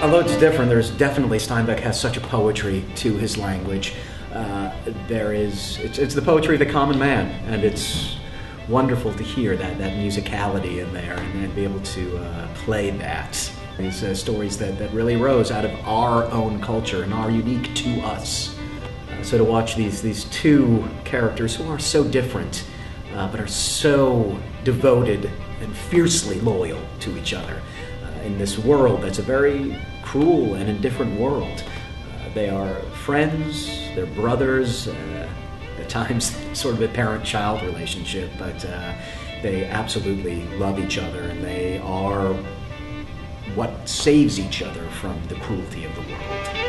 although it's different, there's definitely Steinbeck has such a poetry to his language. Uh, there is it's, it's the poetry of the common man, and it's wonderful to hear that that musicality in there and, and be able to uh, play that. These uh, stories that, that really rose out of our own culture and are unique to us. Uh, so to watch these these two characters who are so different, uh, but are so devoted and fiercely loyal to each other in this world that's a very cruel and indifferent world. Uh, they are friends, they're brothers, uh, at times sort of a parent-child relationship, but uh, they absolutely love each other and they are what saves each other from the cruelty of the world.